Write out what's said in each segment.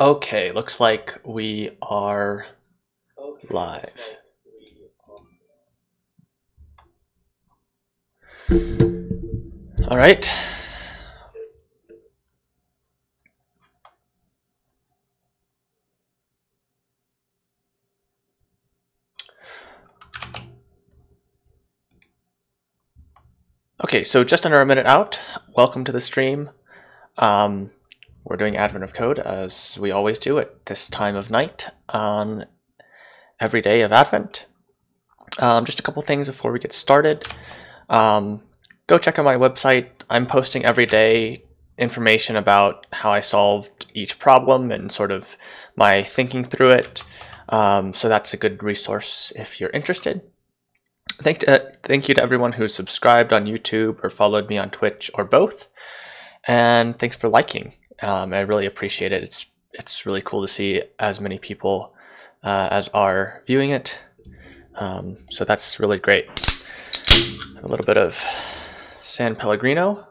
Okay, looks like we are live. All right. Okay, so just under a minute out. Welcome to the stream. Um, we're doing Advent of Code as we always do at this time of night on every day of Advent. Um, just a couple things before we get started. Um, go check out my website. I'm posting every day information about how I solved each problem and sort of my thinking through it. Um, so that's a good resource if you're interested. Thank, uh, thank you to everyone who subscribed on YouTube or followed me on Twitch or both. And thanks for liking. Um, I really appreciate it. It's it's really cool to see as many people uh, as are viewing it. Um, so that's really great. A little bit of San Pellegrino.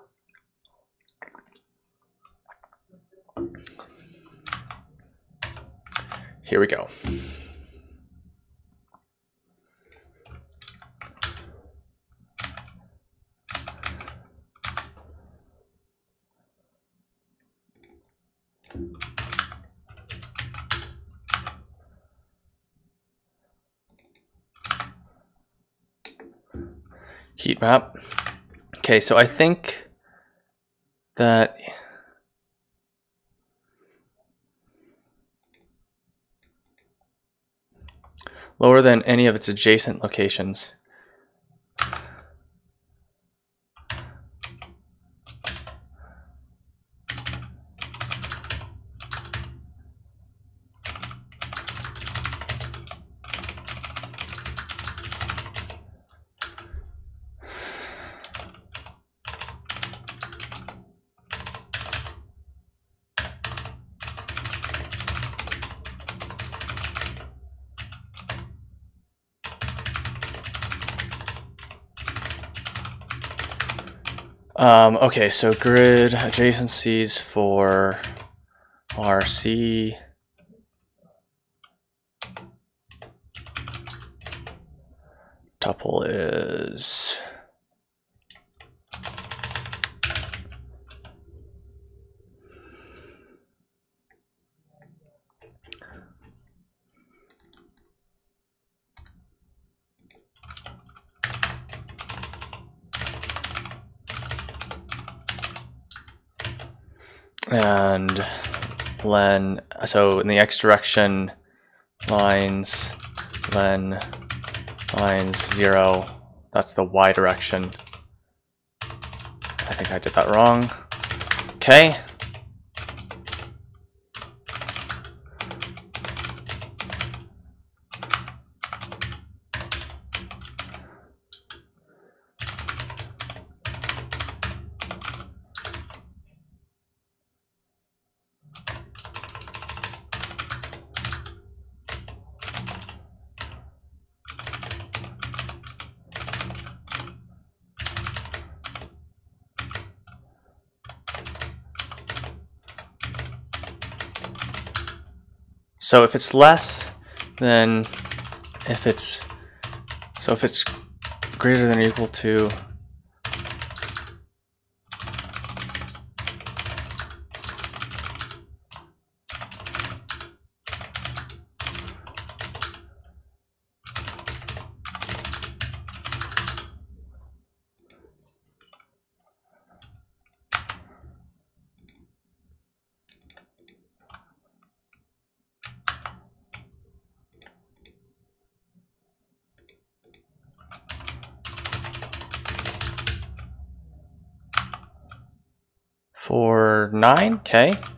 Here we go. Heat map. Okay, so I think that lower than any of its adjacent locations. Um, okay, so grid adjacencies for RC. Tuple is and len, so in the x direction, lines, len, lines, zero, that's the y direction. I think I did that wrong. Okay. So if it's less than if it's so if it's greater than or equal to for nine, okay.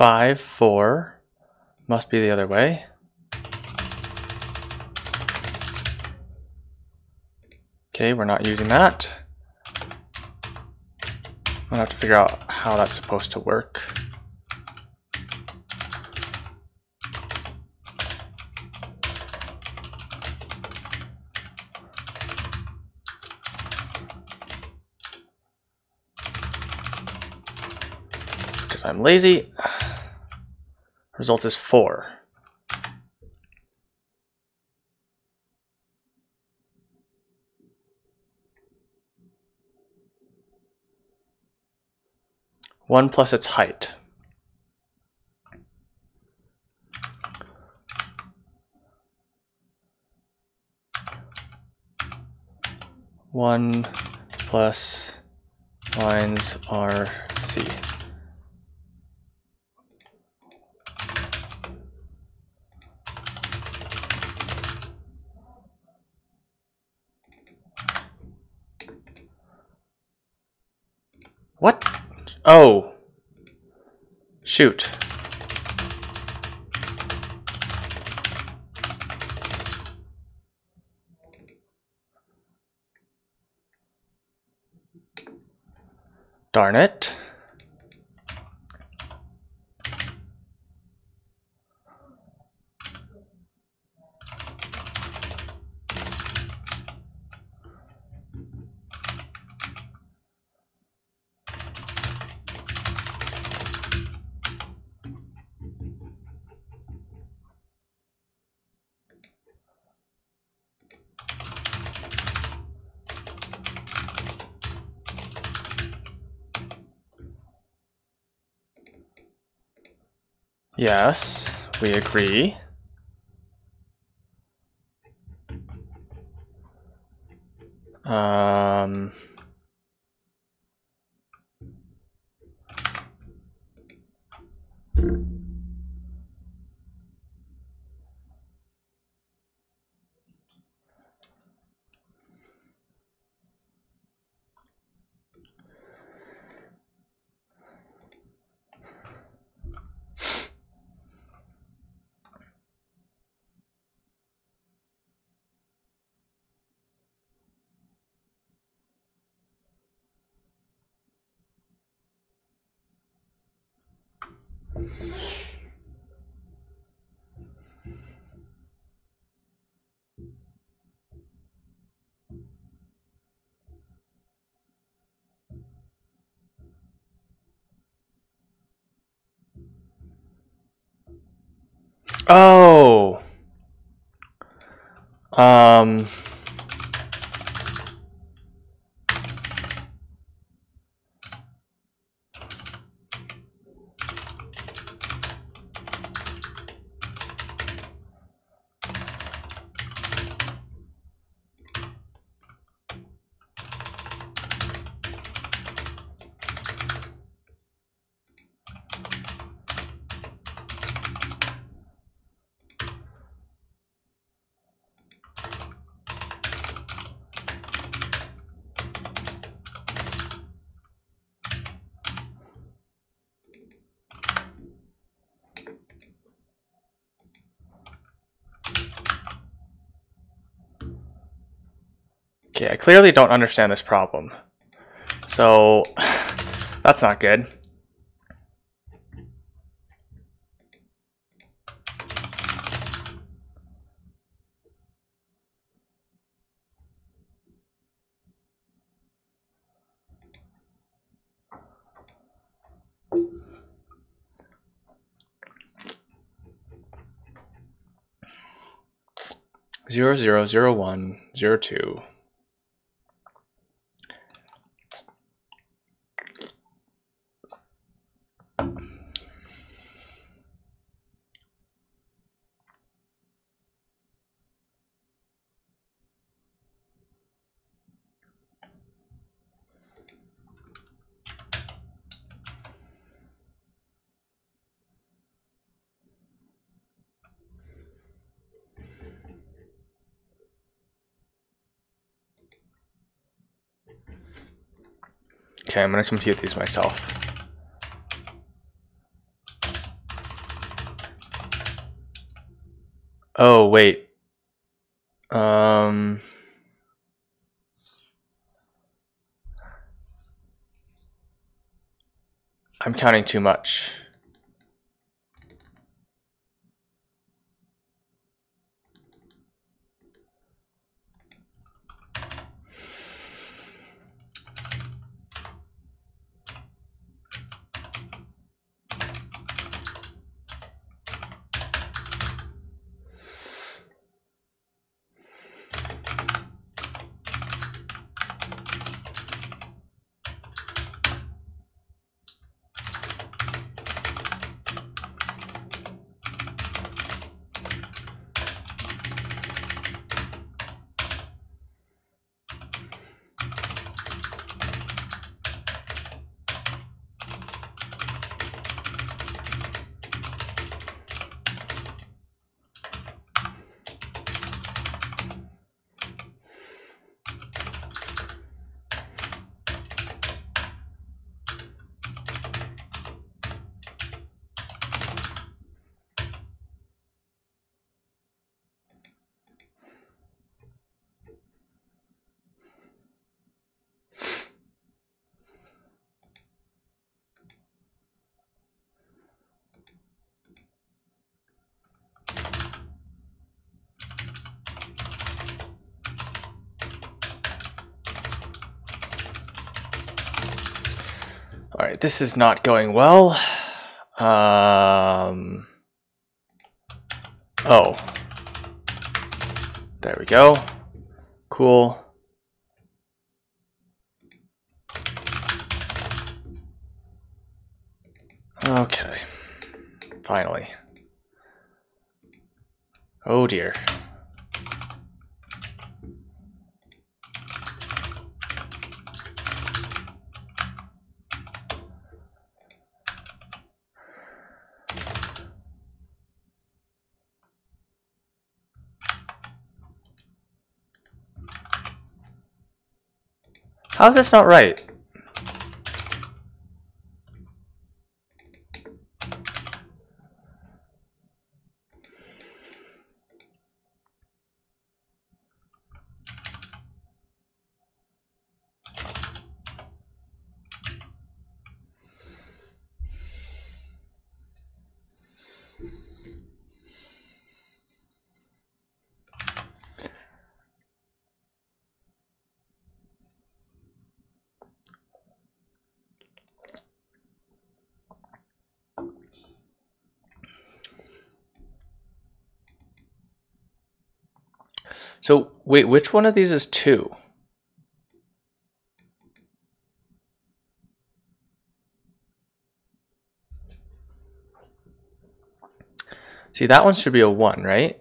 5, 4. Must be the other way. Okay, we're not using that. I'm gonna have to figure out how that's supposed to work. Because I'm lazy. Result is 4. One plus its height. One plus lines RC. What? Oh. Shoot. Darn it. Yes, we agree. Um, Um. Okay, I clearly don't understand this problem. So, that's not good. Zero zero zero one zero two. Okay, I'm gonna compute these myself. Oh, wait. Um... I'm counting too much. This is not going well. Um, oh, there we go. Cool. Okay, finally. Oh dear. How's this not right? So wait, which one of these is two? See, that one should be a one, right?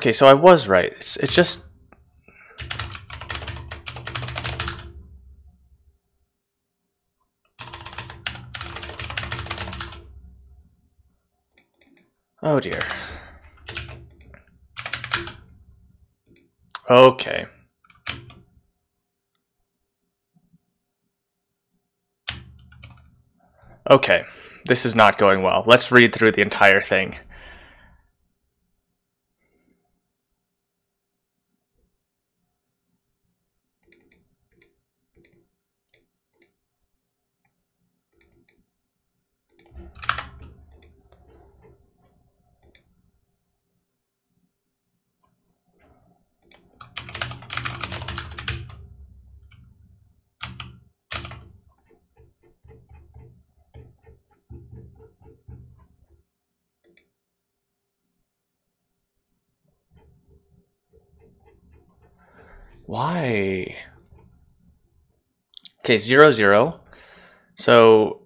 Okay, so I was right. It's, it's just... Oh dear. Okay. Okay, this is not going well. Let's read through the entire thing. Why? Okay, zero zero. So,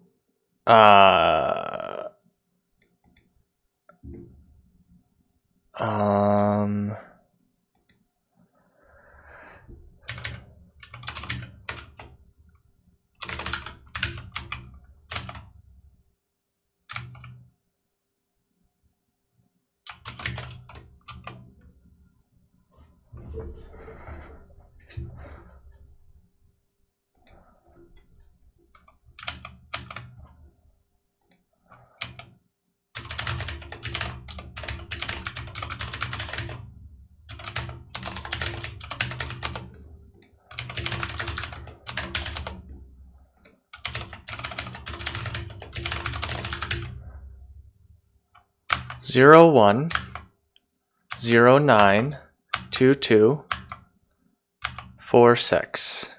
uh, um, zero one zero nine two two four six.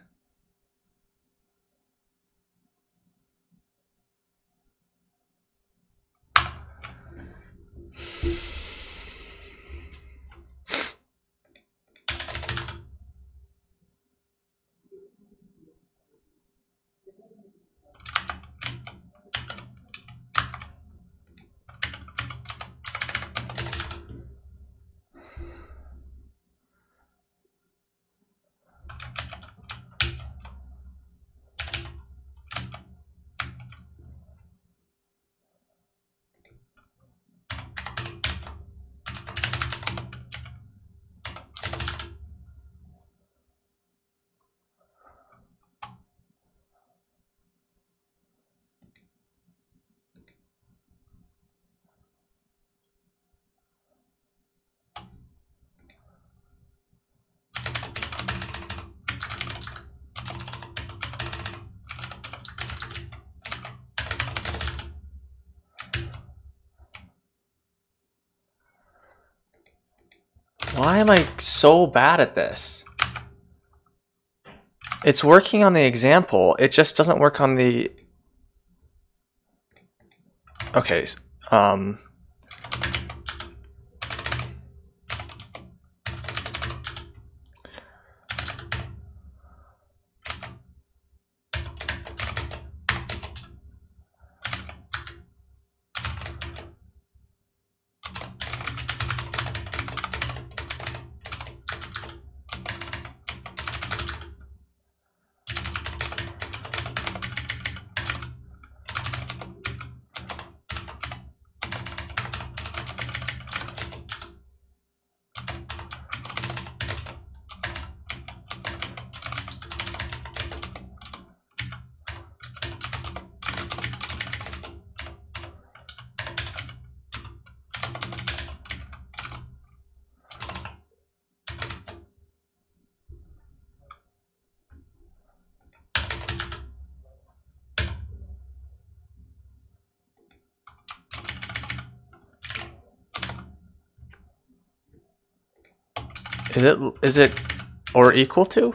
Why am I so bad at this? It's working on the example, it just doesn't work on the... Okay, um... Is it or equal to?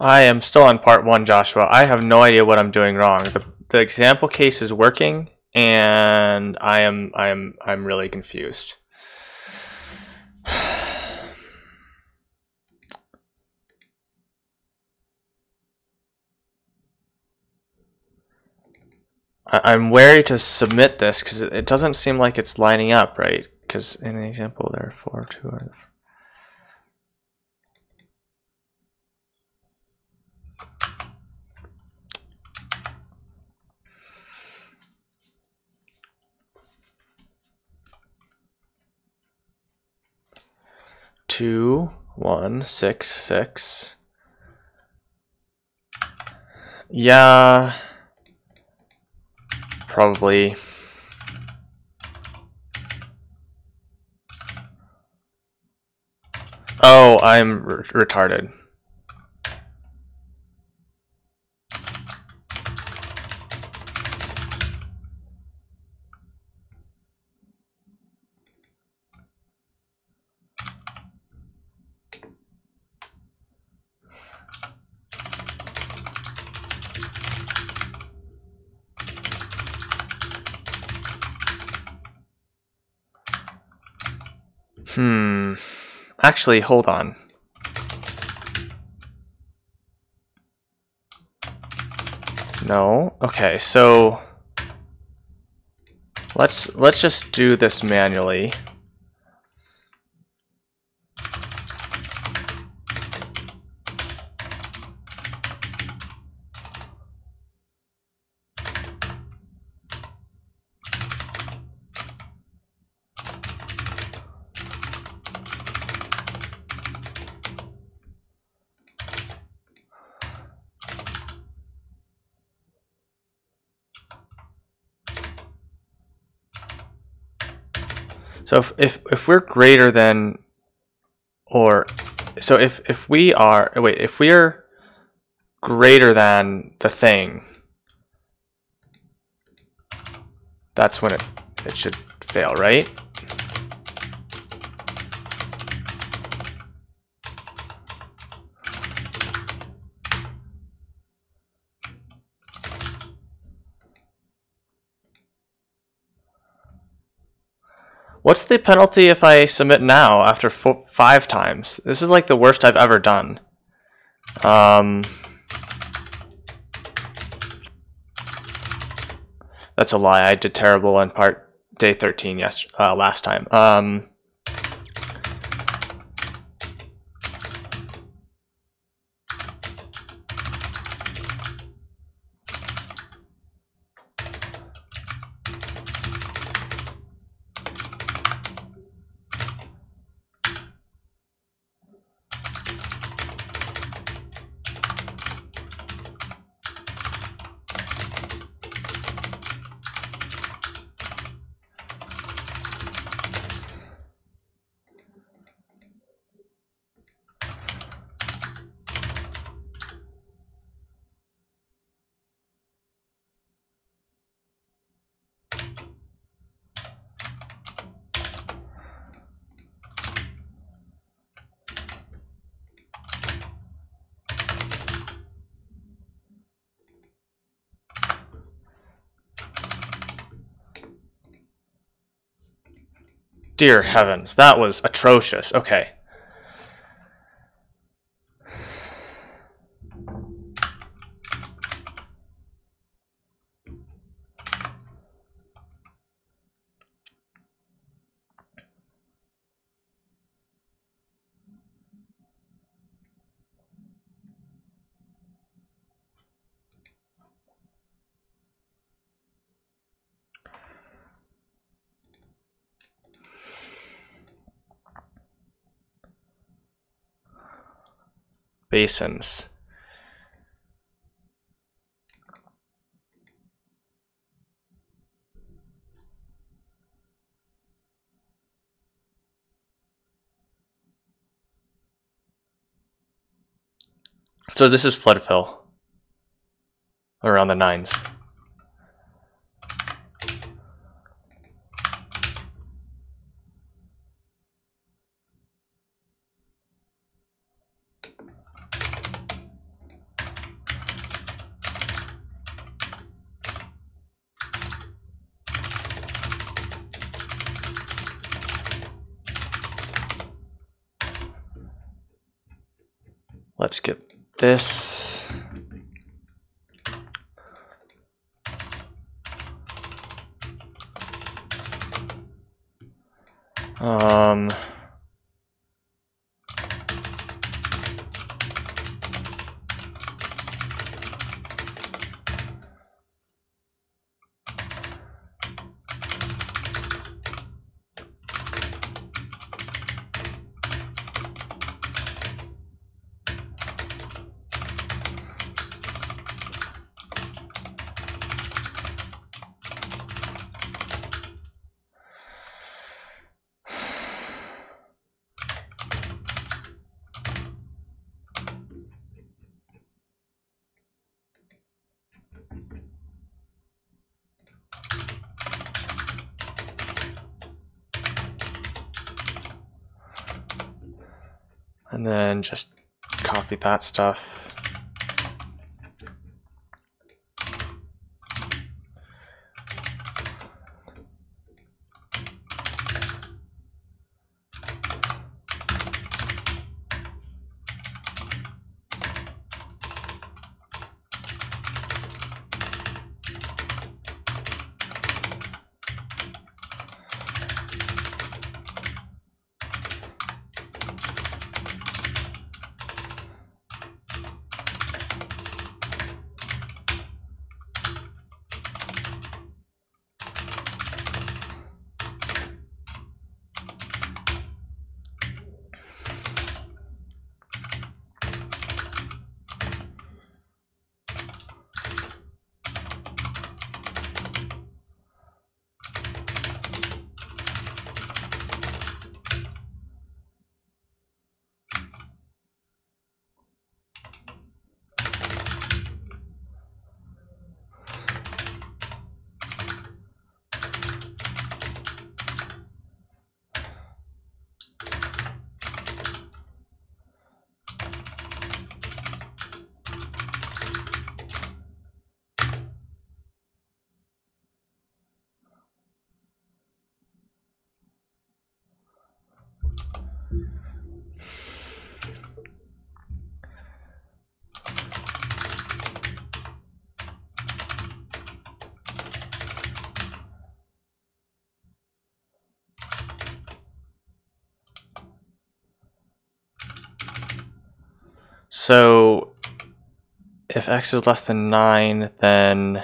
I am still on part one, Joshua. I have no idea what I'm doing wrong. The, the example case is working, and I am I am I'm really confused. I, am wary to submit this because it doesn't seem like it's lining up, right? Because in the example, there are four, two are two, one, six, six. Yeah, probably. Oh, I'm re retarded. Hmm. Actually, hold on. No. Okay, so let's let's just do this manually. So if, if, we're greater than, or, so if, if we are, wait, if we're greater than the thing, that's when it, it should fail, right? What's the penalty if I submit now after four, five times? This is like the worst I've ever done. Um, that's a lie. I did terrible on part day 13 yes, uh, last time. Um, Dear heavens, that was atrocious. Okay. Basins. So this is flood fill around the nines. Let's get this. Um, and then just copy that stuff. So if x is less than 9, then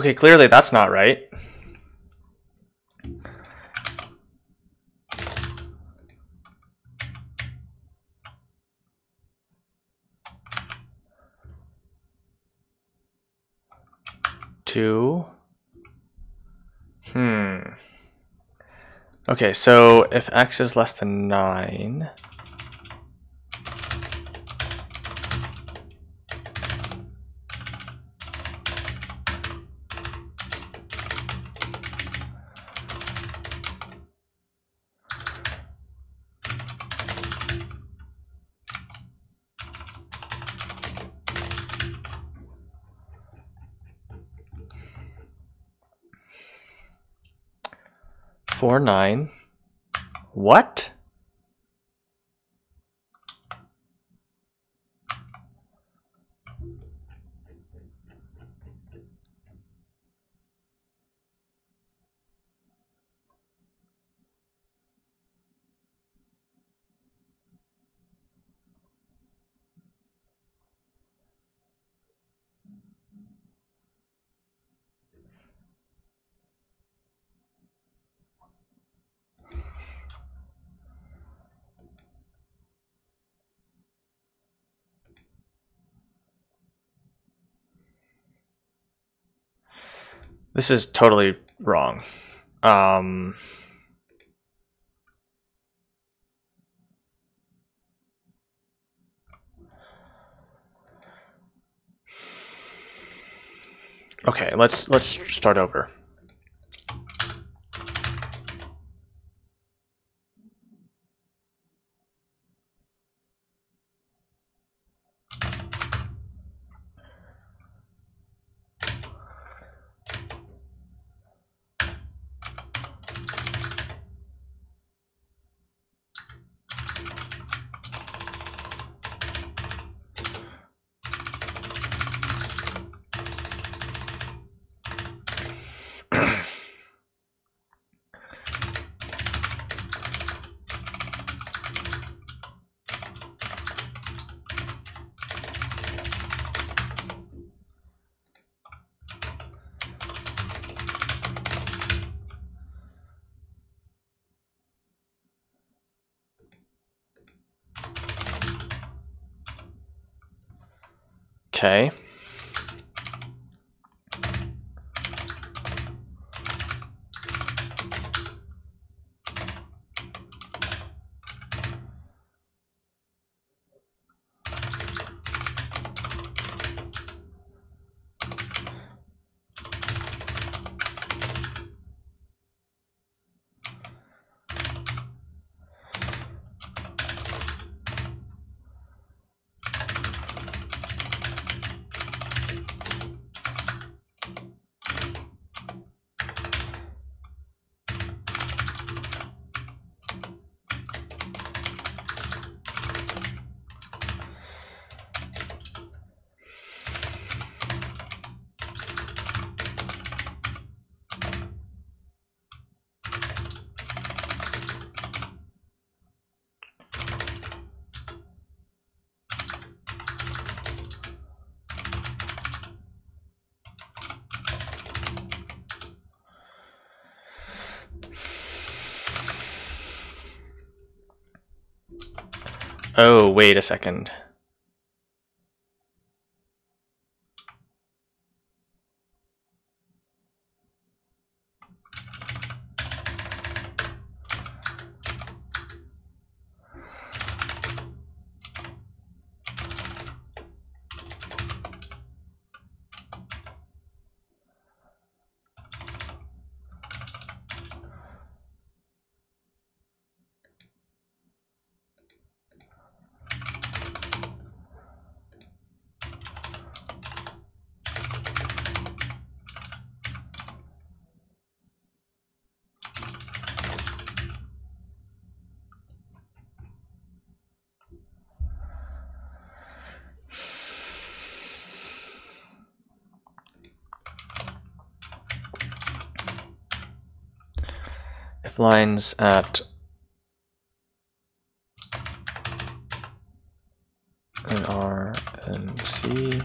Okay, clearly that's not right. Two. Hmm. Okay, so if x is less than 9, four nine. What? This is totally wrong. Um, okay, let's let's start over. Okay. Oh, wait a second. Lines at and R and C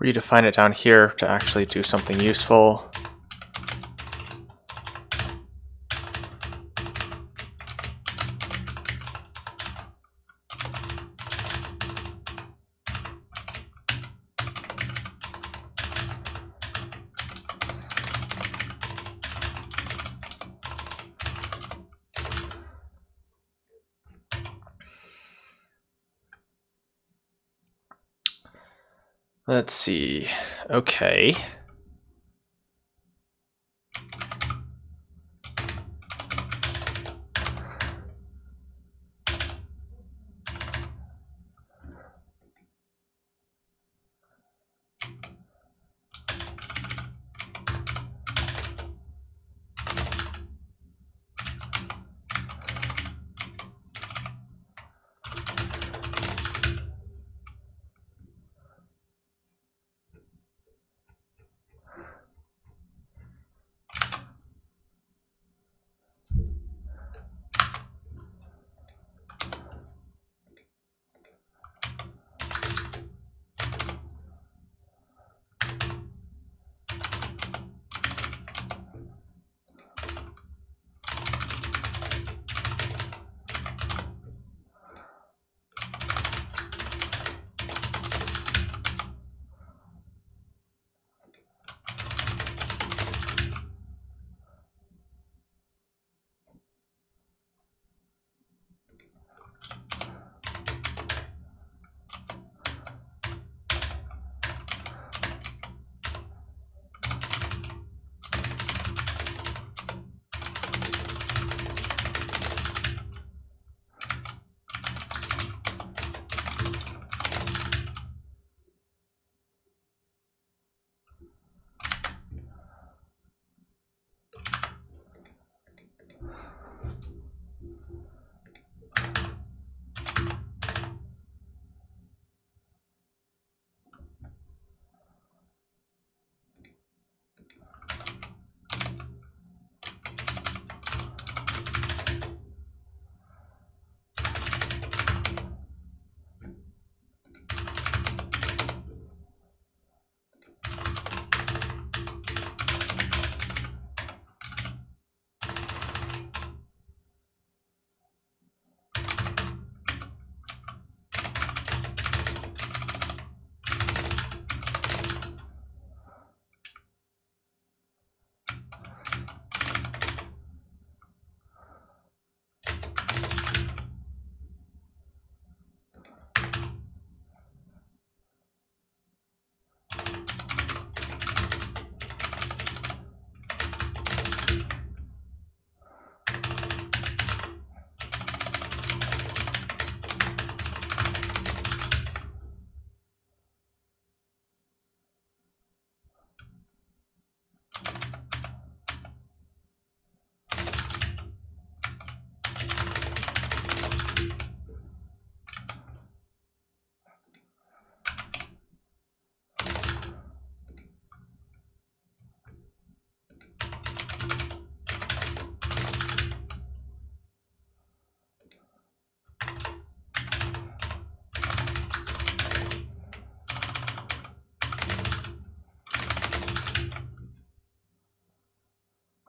redefine it down here to actually do something useful. Let's see. Okay.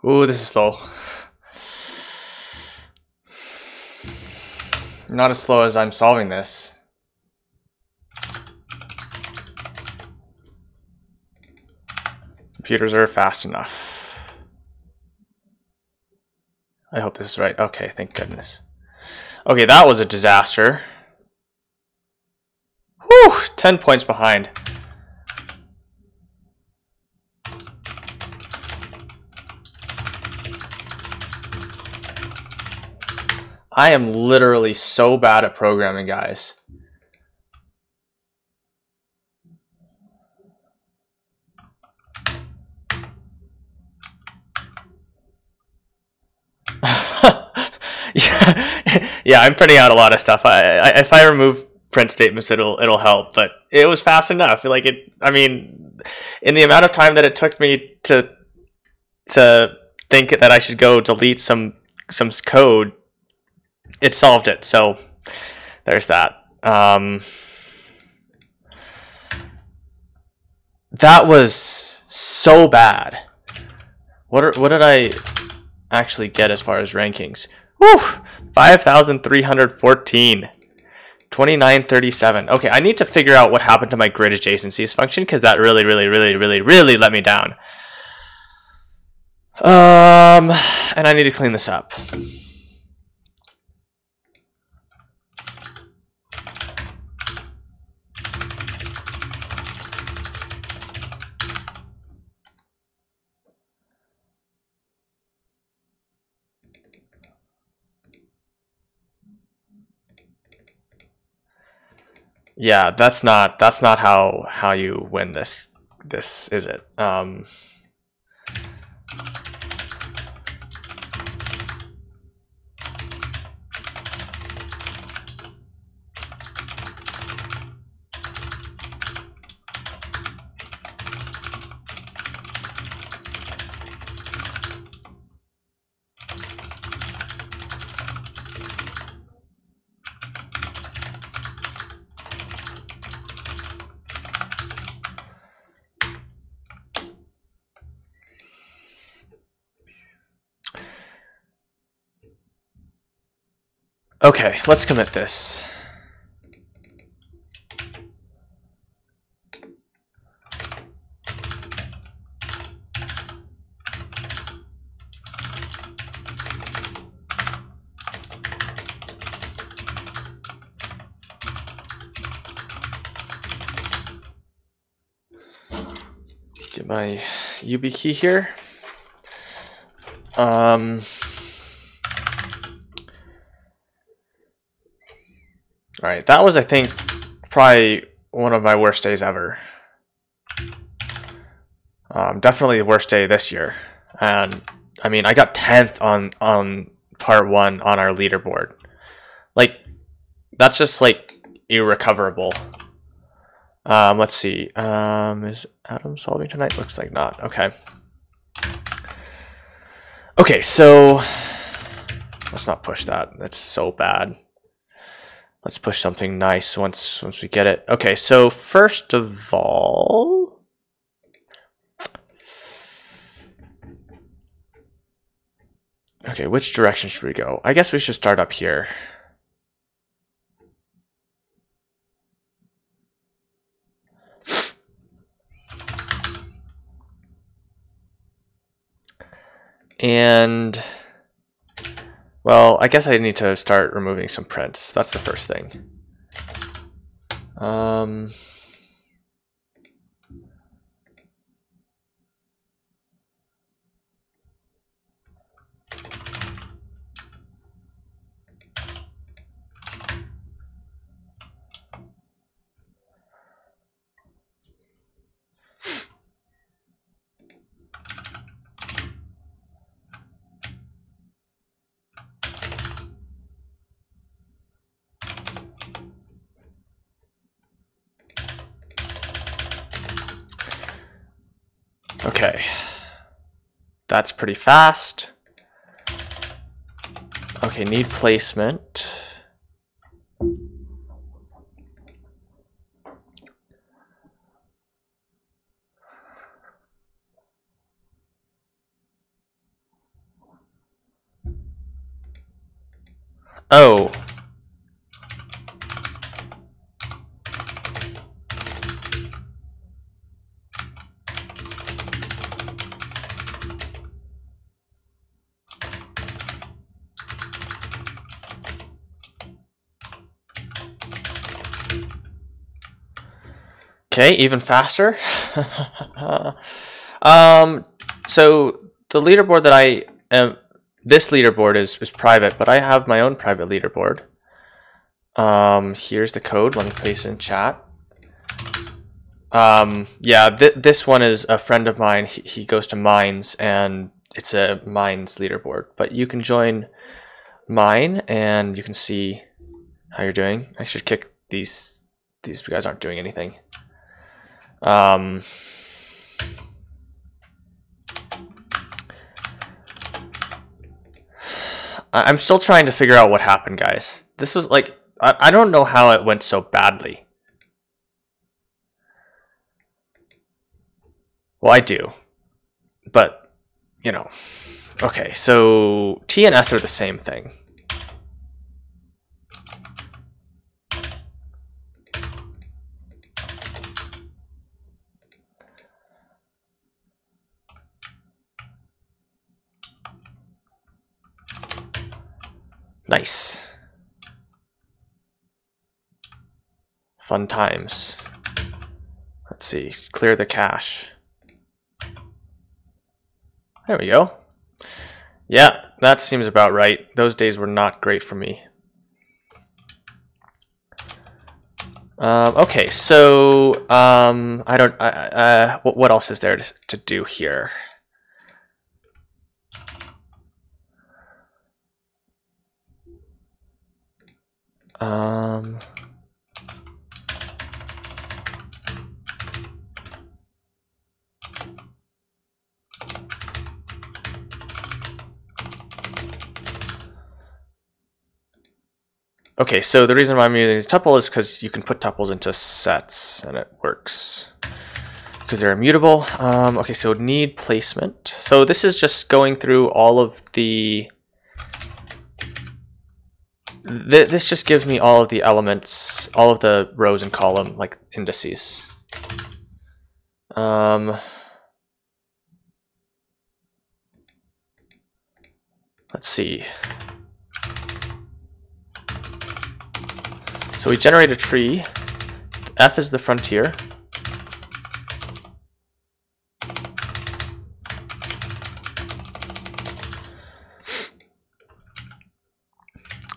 Ooh, this is slow. Not as slow as I'm solving this. Computers are fast enough. I hope this is right. Okay, thank goodness. Okay, that was a disaster. Whew, 10 points behind. I am literally so bad at programming, guys. yeah, yeah, I'm printing out a lot of stuff. I, I, if I remove print statements, it'll it'll help. But it was fast enough. Like it, I mean, in the amount of time that it took me to to think that I should go delete some some code, it solved it. So there's that. Um, that was so bad. What are, what did I actually get as far as rankings? Whew, 5,314. 2937. Okay, I need to figure out what happened to my grid adjacencies function because that really, really, really, really, really let me down. Um, and I need to clean this up. Yeah, that's not that's not how how you win this this is it. Um Okay, let's commit this. Get my UB key here. Um, right, that was, I think, probably one of my worst days ever. Um, definitely the worst day this year. And I mean, I got 10th on, on part one on our leaderboard. Like, that's just like irrecoverable. Um, let's see. Um, is Adam solving tonight? Looks like not. Okay. Okay, so let's not push that. That's so bad. Let's push something nice once once we get it. Okay, so first of all, okay, which direction should we go? I guess we should start up here. And well, I guess I need to start removing some prints. That's the first thing. Um, That's pretty fast. Okay, need placement. Oh, Okay, even faster. um, so the leaderboard that I am, this leaderboard is, is private, but I have my own private leaderboard. Um, here's the code. Let me paste it in chat. Um, yeah, th this one is a friend of mine. He, he goes to Mines, and it's a Mines leaderboard. But you can join mine, and you can see how you're doing. I should kick these. These guys aren't doing anything. Um, I'm still trying to figure out what happened, guys. This was like, I, I don't know how it went so badly. Well, I do. But, you know. Okay, so T and S are the same thing. Nice. Fun times. Let's see, clear the cache. There we go. Yeah, that seems about right. Those days were not great for me. Um, okay, so um, I don't. Uh, what else is there to, to do here? Um, okay, so the reason why I'm using tuple is because you can put tuples into sets and it works because they're immutable. Um, okay, so need placement. So this is just going through all of the th this just gives me all of the elements, all of the rows and column like indices. Um, let's see. So we generate a tree. F is the frontier.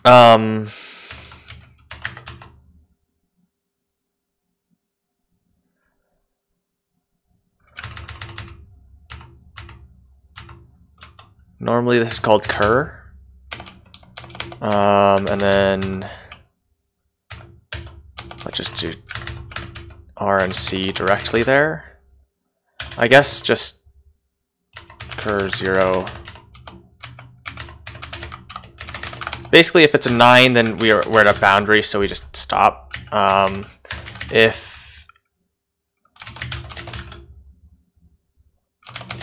Um, normally this is called cur. Um, and then let's just do R and C directly there. I guess just cur zero basically if it's a 9 then we are, we're at a boundary so we just stop. Um, if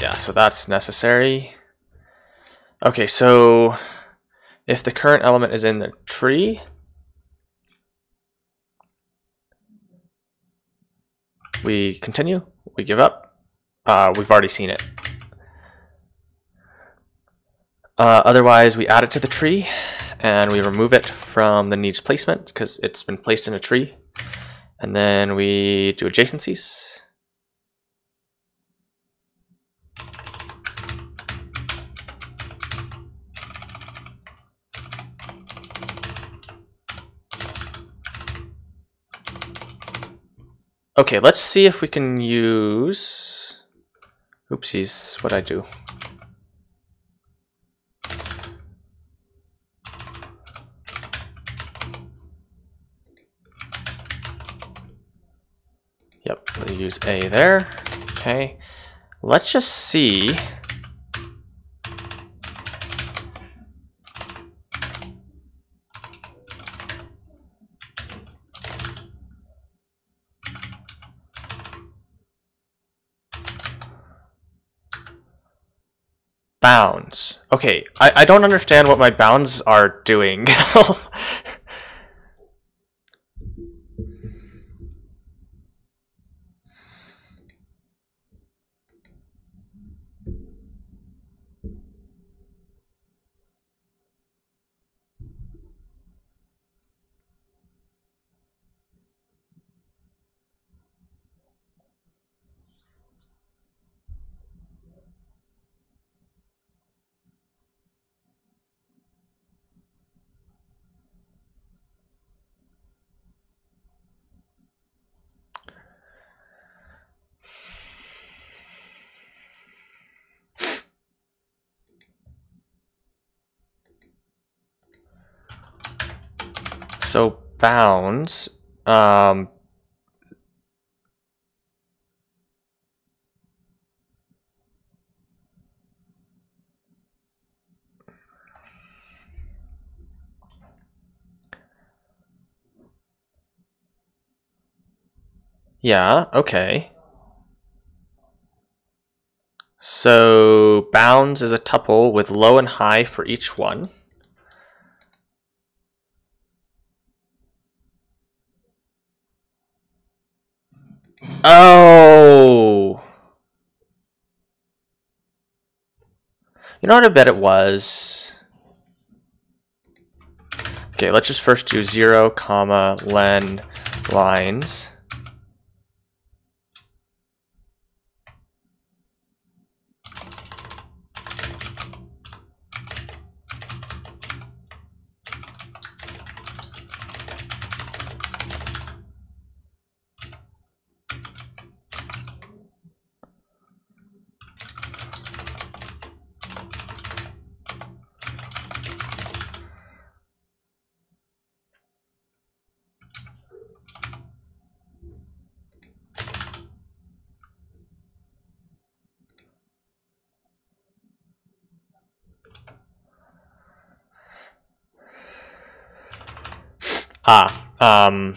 yeah so that's necessary. Okay so if the current element is in the tree we continue, we give up. Uh, we've already seen it. Uh, otherwise, we add it to the tree and we remove it from the needs placement because it's been placed in a tree. And then we do adjacencies. Okay, let's see if we can use... Oopsies, what I do? Yep, we'll use A there. Okay, let's just see. bounds. Okay, I, I don't understand what my bounds are doing. So bounds, um, yeah, okay. So bounds is a tuple with low and high for each one. Oh. You know what I bet it was? Okay, let's just first do 0, comma, len lines. Ah, um...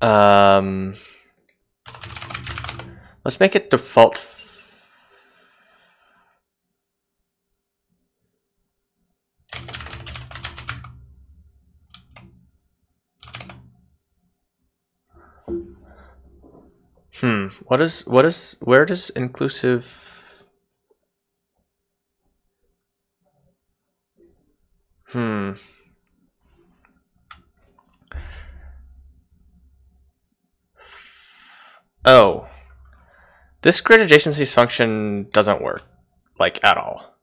Um... Let's make it default. Hmm, what is, what is, where does inclusive, hmm. Oh. This grid adjacencies function doesn't work, like, at all.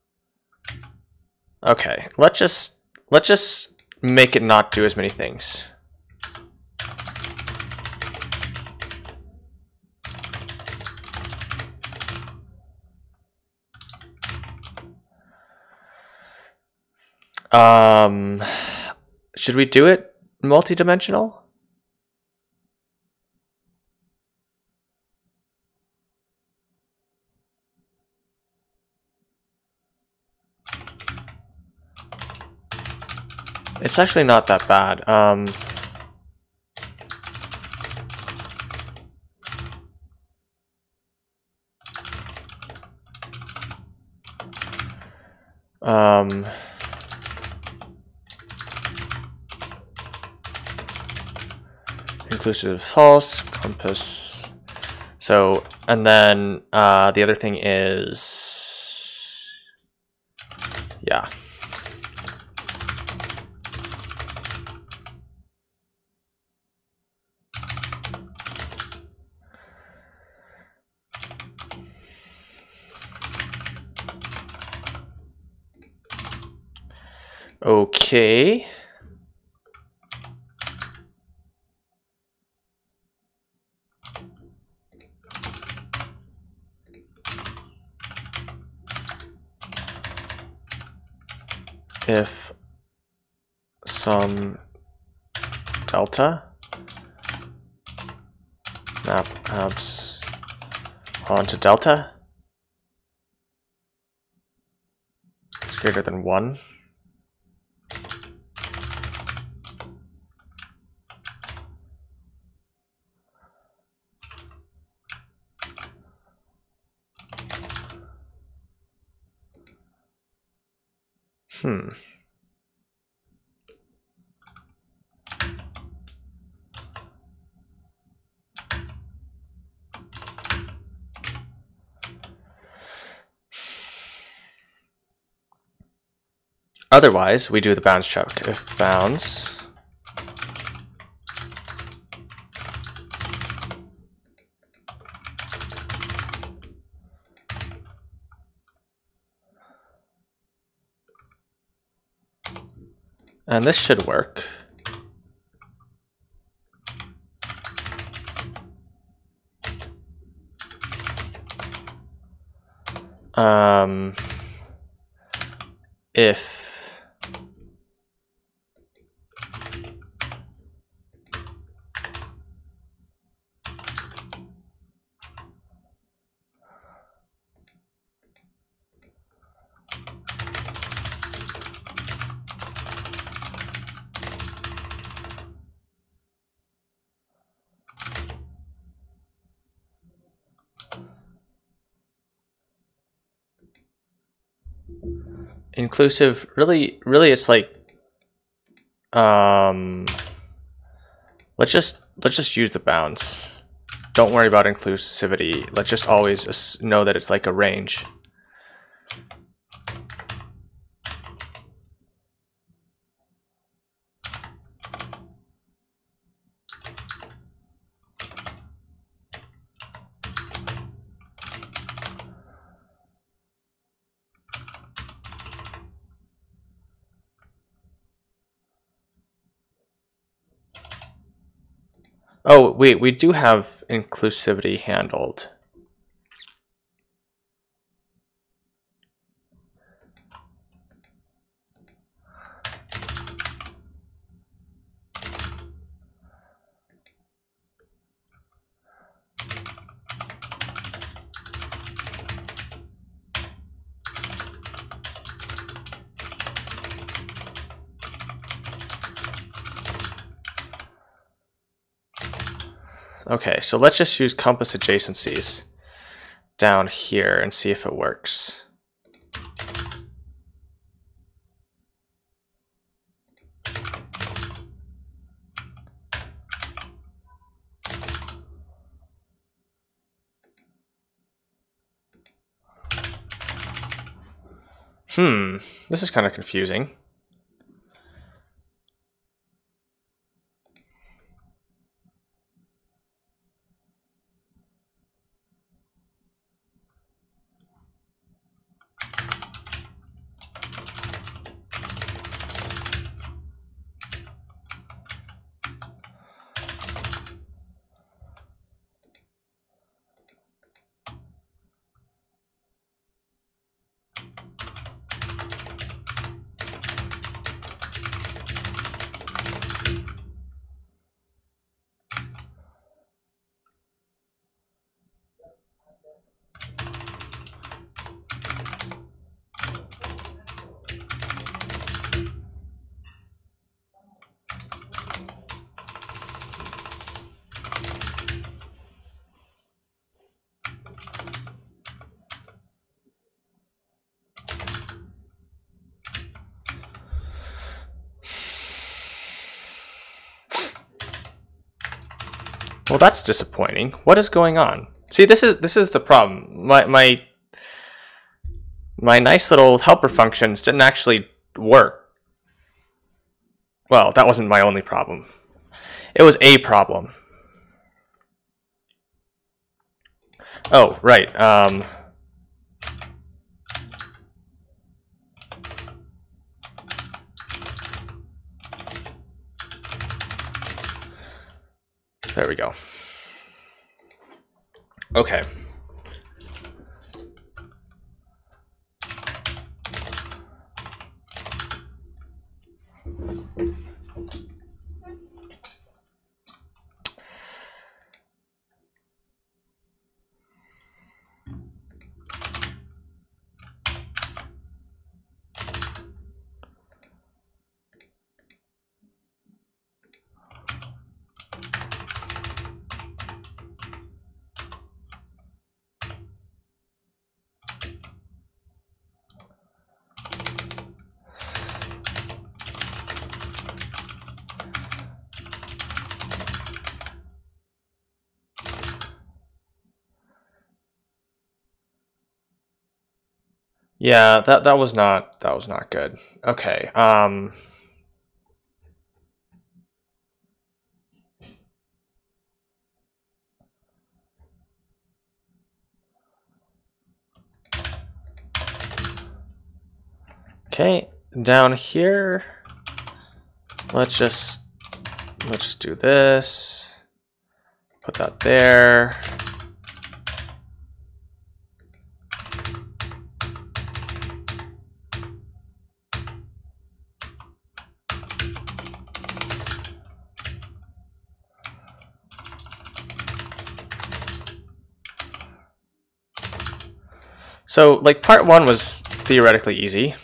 Okay, let's just, let's just make it not do as many things. Um, should we do it multidimensional? It's actually not that bad. Um, um, inclusive false, compass. So, and then uh, the other thing is, yeah. Okay. If some delta map abs onto delta is greater than 1. Hmm. Otherwise, we do the bounds check. If bounds And this should work. Um, if inclusive. Really really it's like um let's just let's just use the bounds. Don't worry about inclusivity. Let's just always know that it's like a range Oh, wait, we do have inclusivity handled. Okay, so let's just use compass adjacencies down here and see if it works. Hmm, this is kind of confusing. Well, that's disappointing. What is going on? See, this is this is the problem. My my my nice little helper functions didn't actually work. Well, that wasn't my only problem. It was a problem. Oh, right. Um, There we go. Okay. Yeah, that that was not that was not good. Okay. Um Okay, down here, let's just let's just do this. Put that there. So, like, part one was theoretically easy.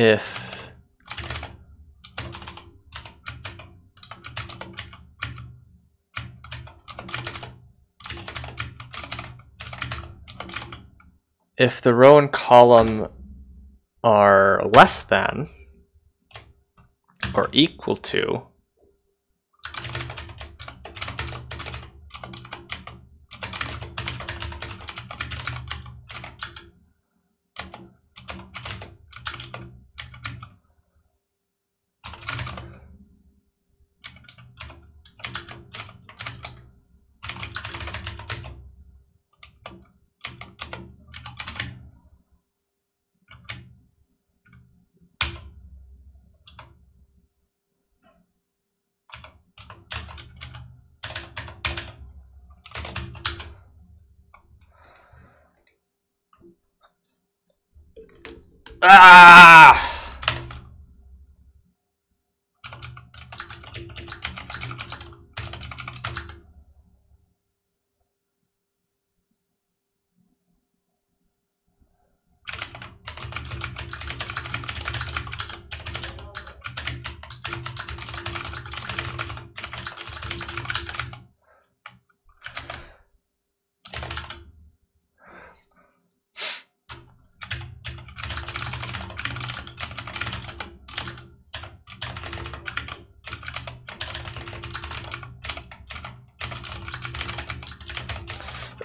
if if the row and column are less than or equal to Ah!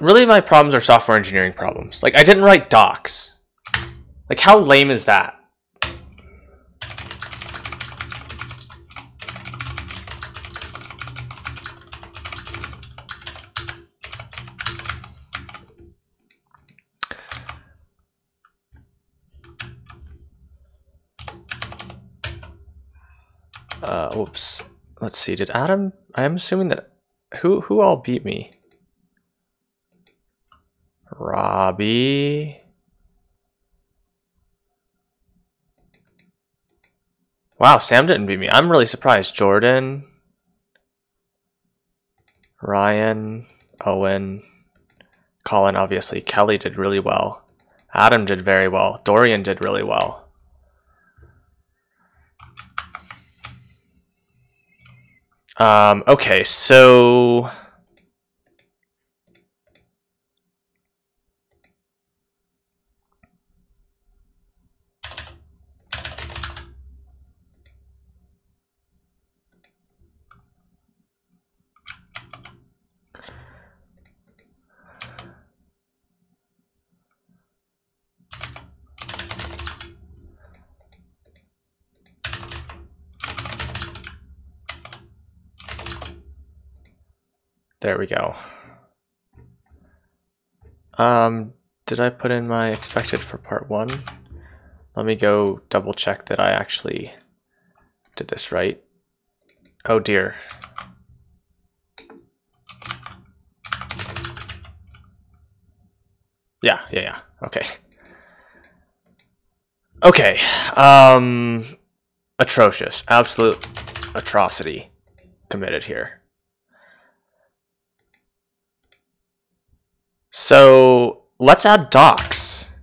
Really, my problems are software engineering problems. Like, I didn't write docs. Like, how lame is that? Uh, oops. Let's see. Did Adam? I'm assuming that who who all beat me? Robbie. Wow, Sam didn't beat me. I'm really surprised. Jordan, Ryan, Owen, Colin, obviously. Kelly did really well. Adam did very well. Dorian did really well. Um, okay, so... There we go. Um, did I put in my expected for part one? Let me go double check that I actually did this right. Oh dear. Yeah, yeah, yeah. Okay. Okay. Um atrocious. Absolute atrocity committed here. So let's add docs.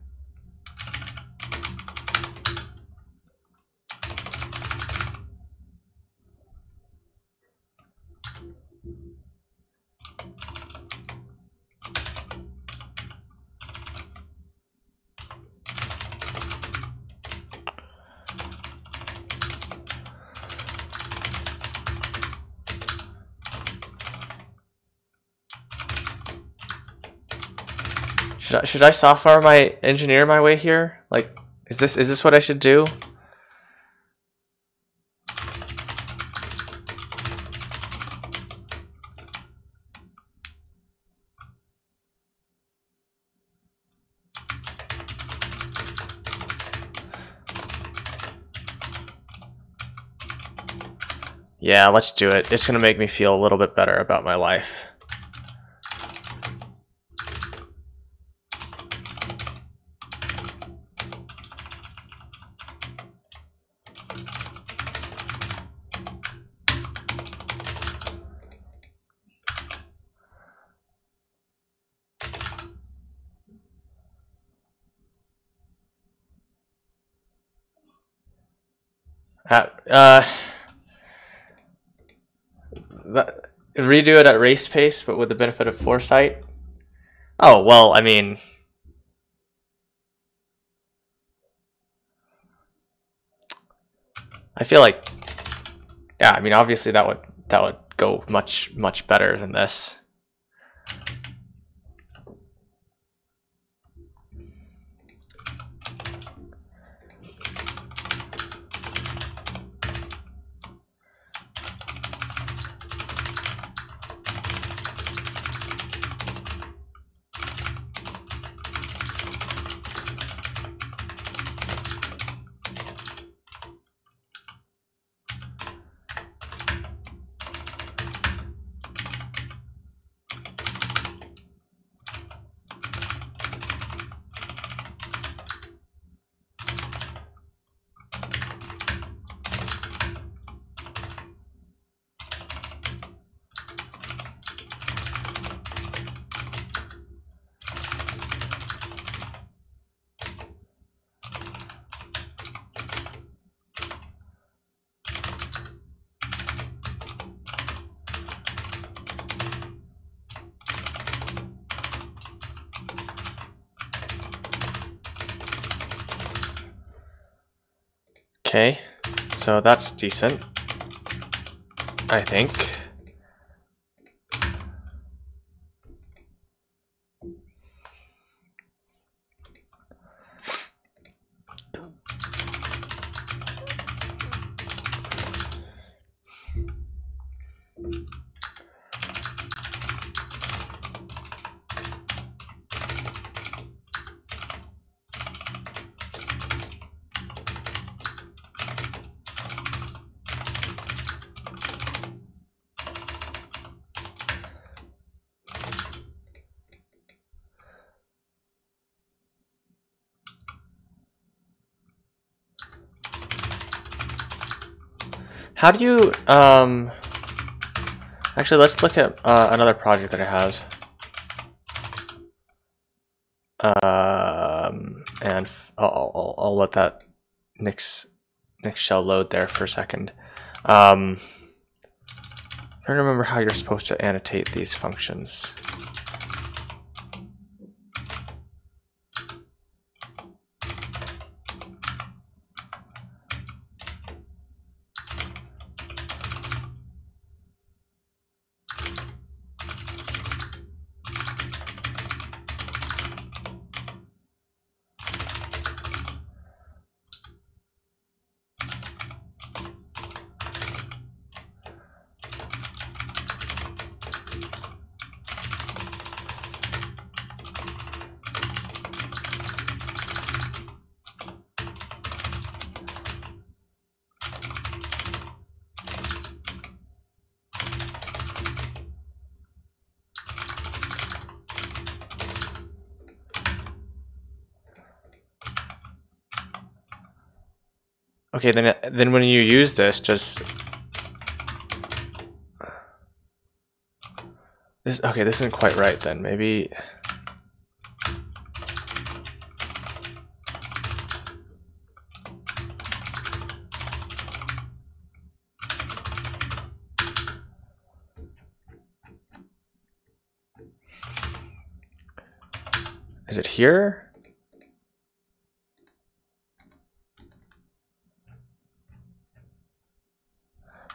Should Should I software my engineer my way here? Like, is this is this what I should do? Yeah, let's do it. It's gonna make me feel a little bit better about my life. Uh, that, redo it at race pace, but with the benefit of foresight. Oh well, I mean, I feel like, yeah, I mean, obviously that would that would go much much better than this. Okay, so that's decent. I think. How do you, um, actually let's look at uh, another project that I have. Um, and I'll, I'll, I'll let that Nix, Nix shell load there for a second. Um, I'm trying to remember how you're supposed to annotate these functions. Then when you use this, just this. Okay, this isn't quite right. Then maybe. Is it here?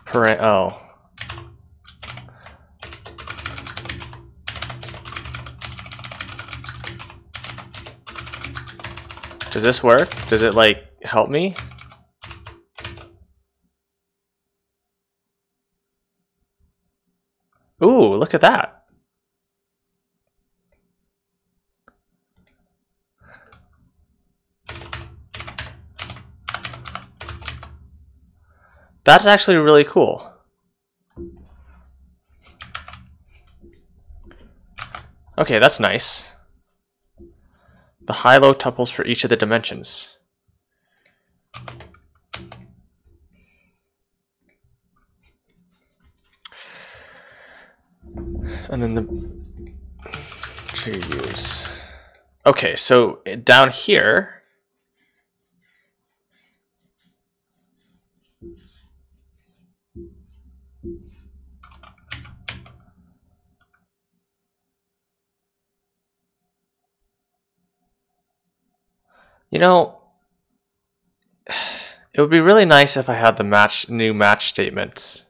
Parent, oh. Does this work? Does it like help me? Ooh, look at that. That's actually really cool. Okay, that's nice. The high-low tuples for each of the dimensions. And then the tree use. Okay, so down here, You know, it would be really nice if I had the match new match statements.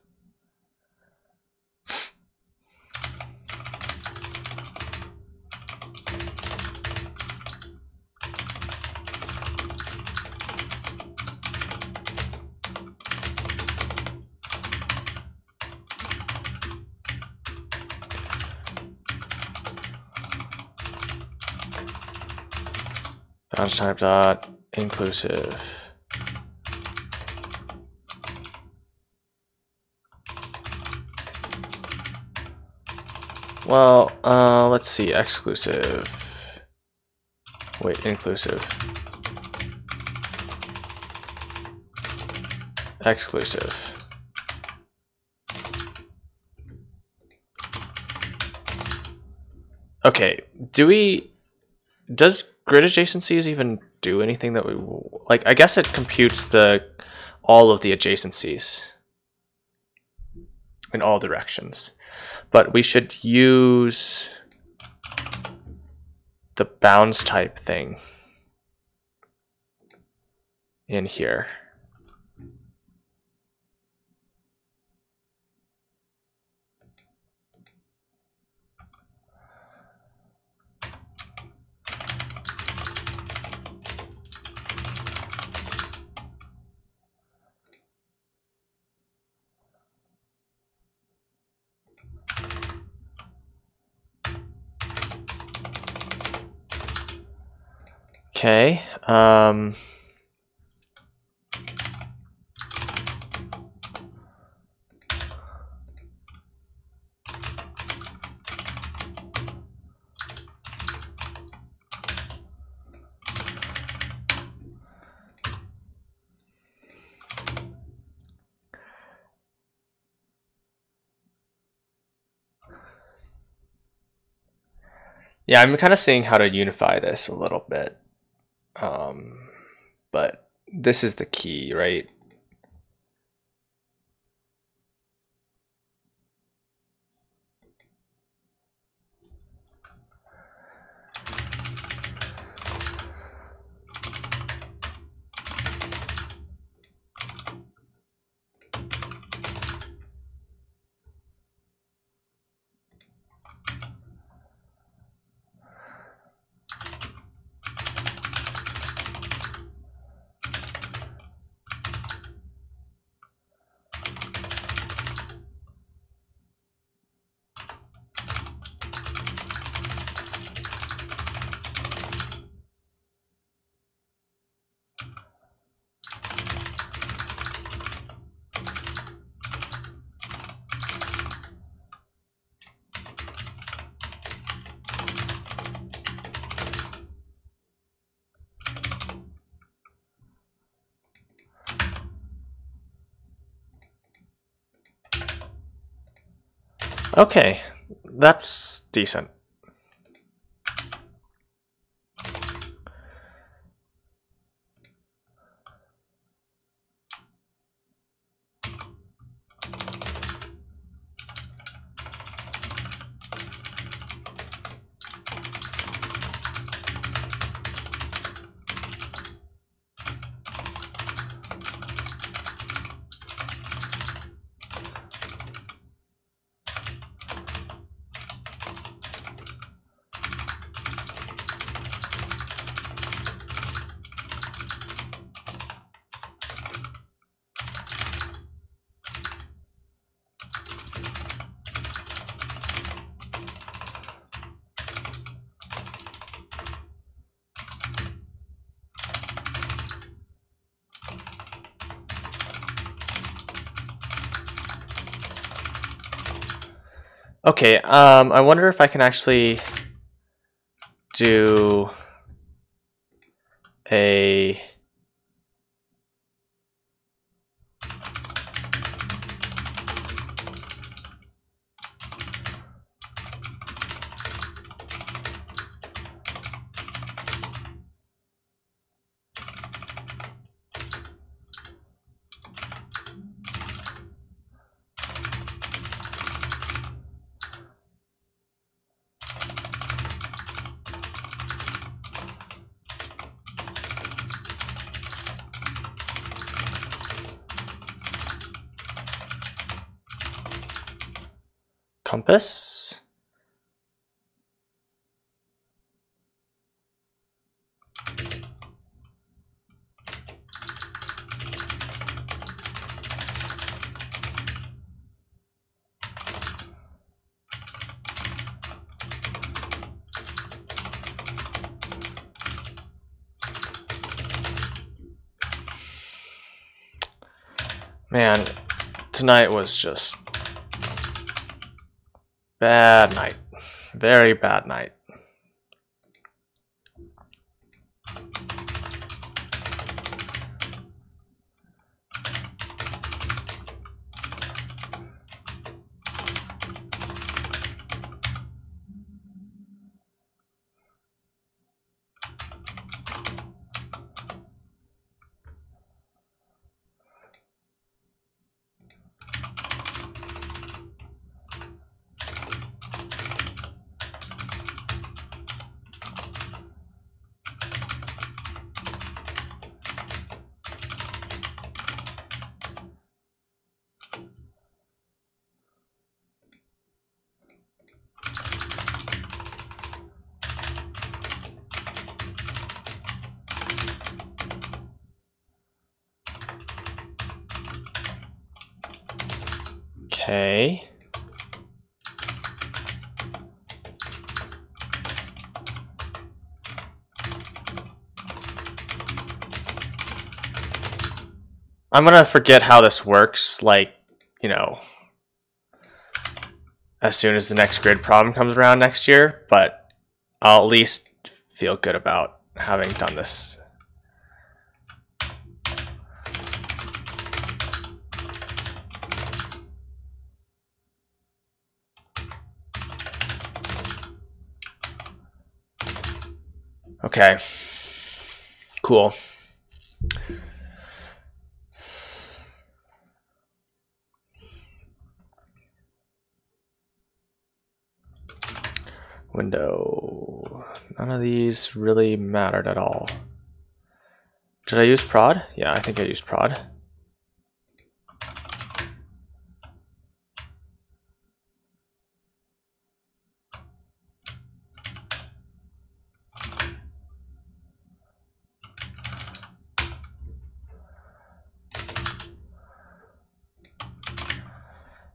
Type dot inclusive. Well, uh, let's see, exclusive. Wait, inclusive. Exclusive. Okay, do we, does grid adjacencies even do anything that we like? I guess it computes the all of the adjacencies in all directions, but we should use the bounds type thing in here. Okay. Um, yeah, I'm kind of seeing how to unify this a little bit. Um, but this is the key, right? Okay, that's decent. Okay, um, I wonder if I can actually do a compass. Man, tonight was just bad night. Very bad night. Okay. I'm gonna forget how this works, like, you know, as soon as the next grid problem comes around next year, but I'll at least feel good about having done this Okay. Cool. Of these really mattered at all. Did I use prod? Yeah, I think I used prod.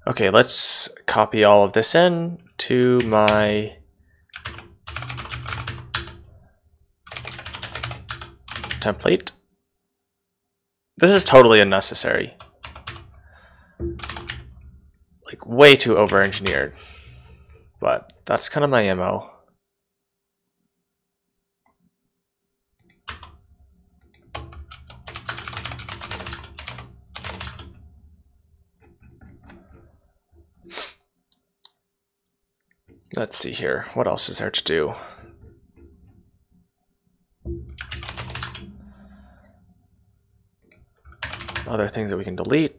Okay, let's copy all of this in to my template. This is totally unnecessary. Like way too over-engineered. But that's kind of my MO. Let's see here. What else is there to do? Other things that we can delete.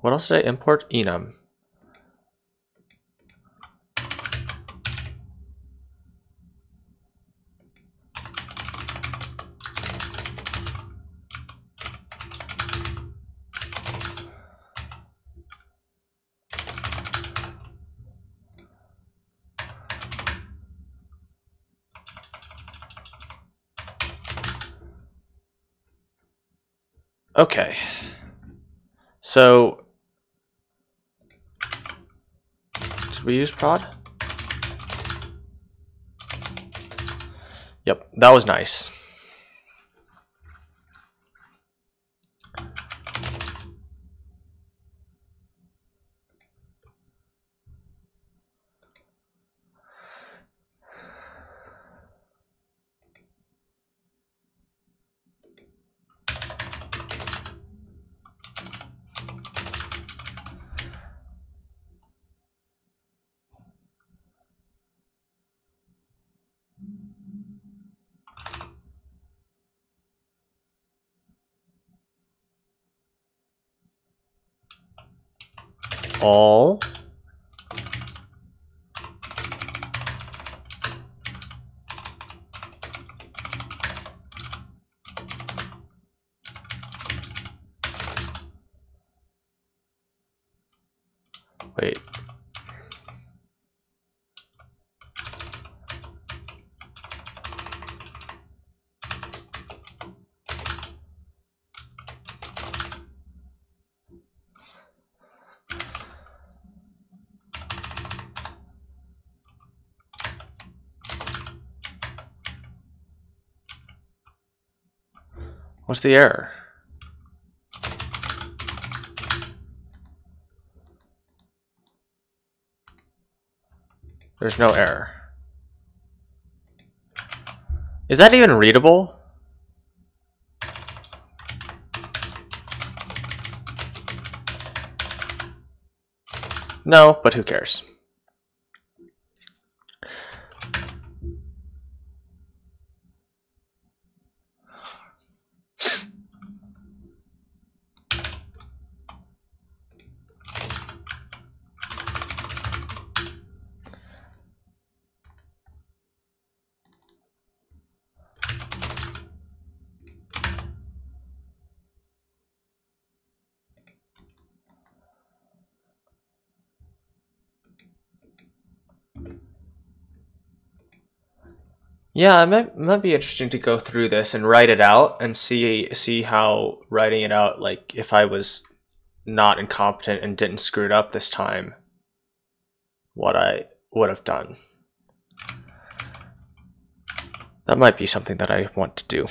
What else did I import? Enum. Okay. So should we use prod? Yep, that was nice. all Wait. What's the error? There's no error. Is that even readable? No, but who cares? Yeah, it might, might be interesting to go through this and write it out and see see how writing it out, like if I was not incompetent and didn't screw it up this time, what I would have done. That might be something that I want to do.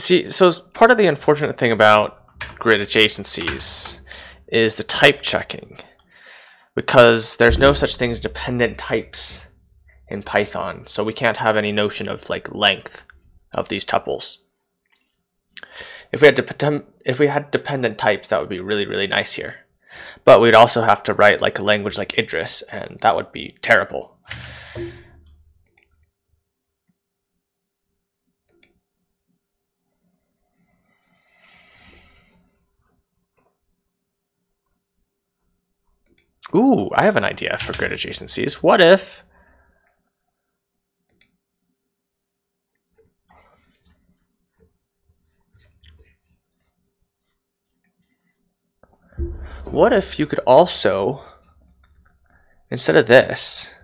See, so part of the unfortunate thing about grid adjacencies is the type checking, because there's no such thing as dependent types in Python, so we can't have any notion of like length of these tuples. If we had to if we had dependent types, that would be really really nice here, but we'd also have to write like a language like Idris, and that would be terrible. Ooh, I have an idea for grid adjacencies. What if... What if you could also, instead of this,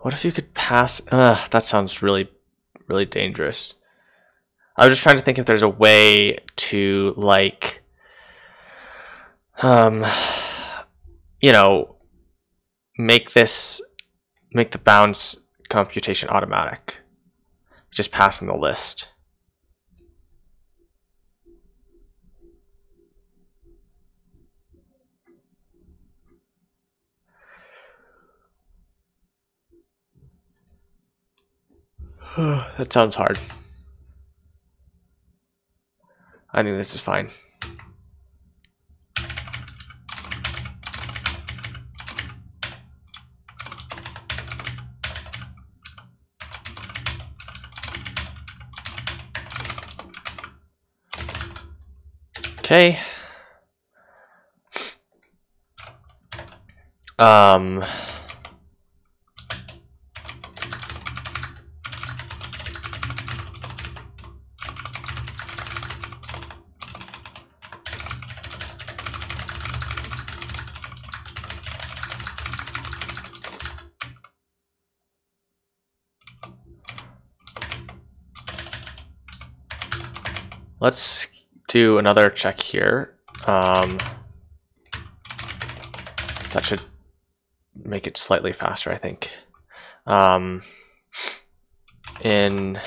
What if you could pass? Ugh, that sounds really, really dangerous. I was just trying to think if there's a way to like, um, you know, make this, make the bounds computation automatic. Just pass in the list. that sounds hard. I think this is fine. Okay. Um... Let's do another check here. Um, that should make it slightly faster, I think. Um, in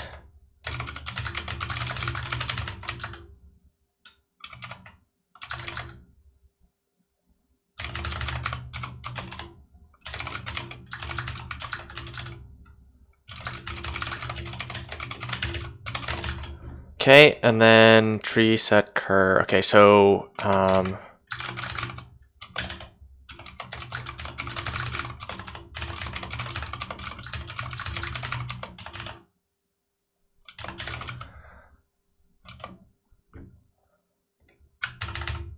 Okay, and then tree set cur. Okay, so um,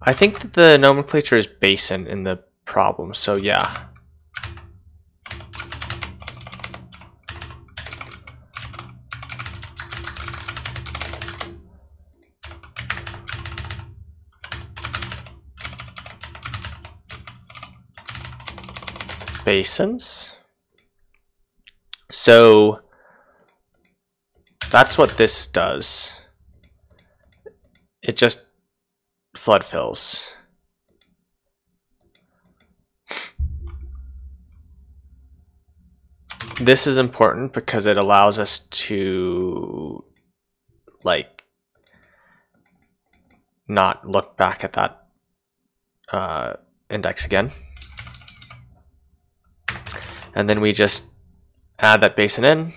I think that the nomenclature is basin in the problem, so yeah. Basins. So that's what this does. It just flood fills. This is important because it allows us to like not look back at that uh, index again and then we just add that basin in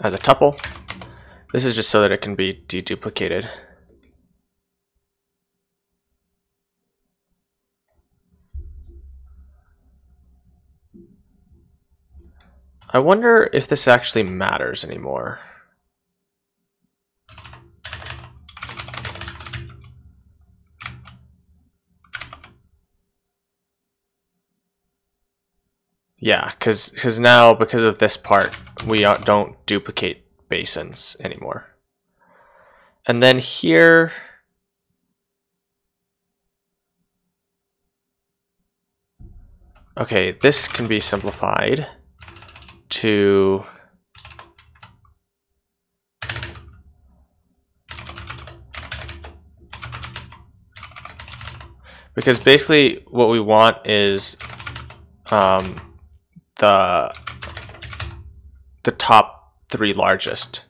as a tuple. This is just so that it can be deduplicated. I wonder if this actually matters anymore. Yeah, because because now because of this part, we don't duplicate basins anymore. And then here, okay, this can be simplified to because basically what we want is um, the the top three largest.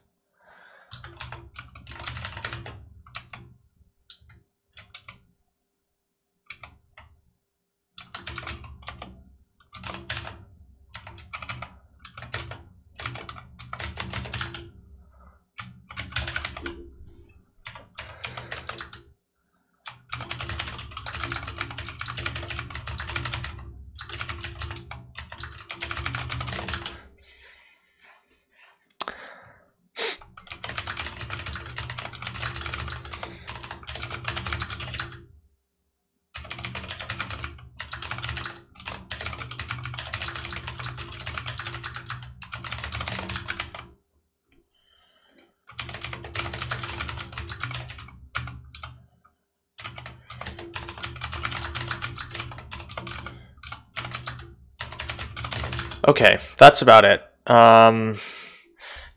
Okay, that's about it. Um,